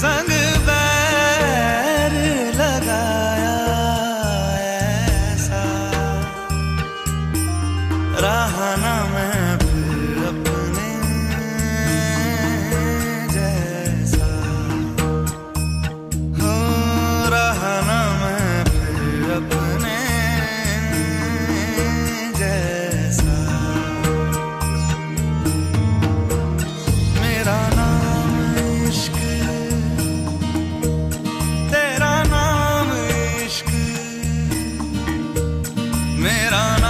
संग बैर लगाया ऐसा। राहना अपना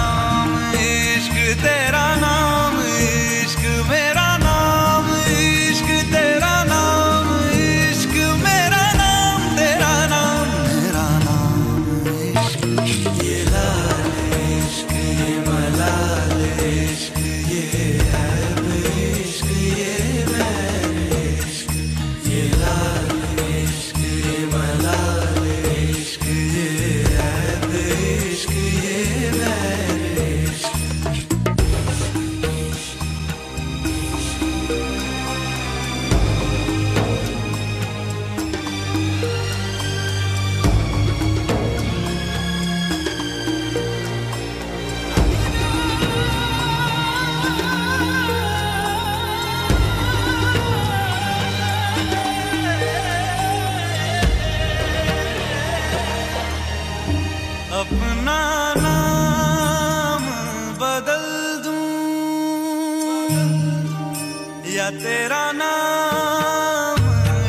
या तेरा नाम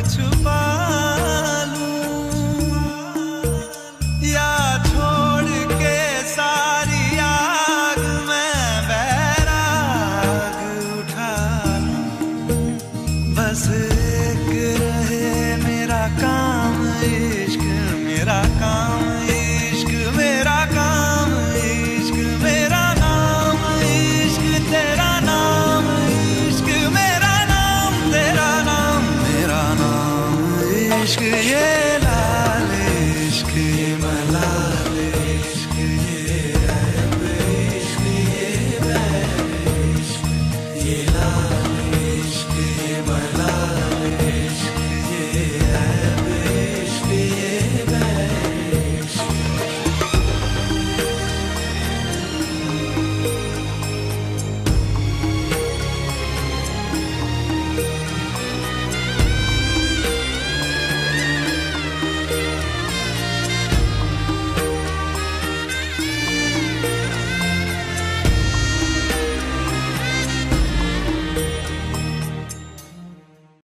छुपा लूँ? या छोड़ के सारी आग में बैराग उठा लूँ? बस एक रहे मेरा काम, इश्क मेरा काम। इश्क ये लाल इश्क ये मलाल इश्क ये रैब इश्क ये बैब इश्क ये लाल इश्क ये मलाल इश्क ये